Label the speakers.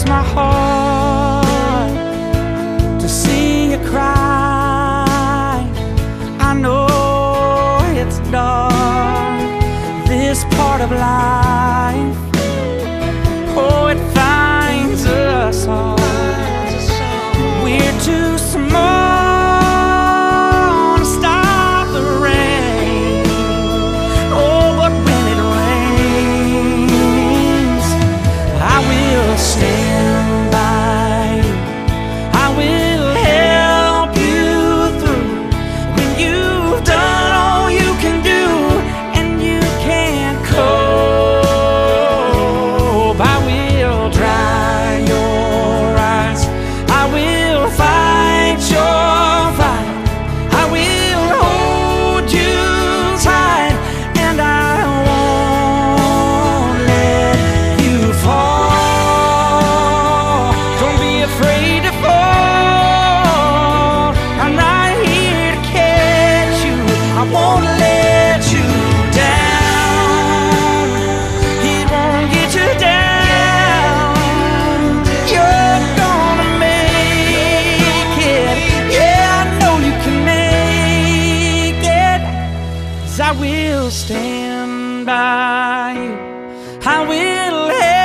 Speaker 1: breaks my heart to see you cry. I know it's dark, this part of life. will stand by you. I will help.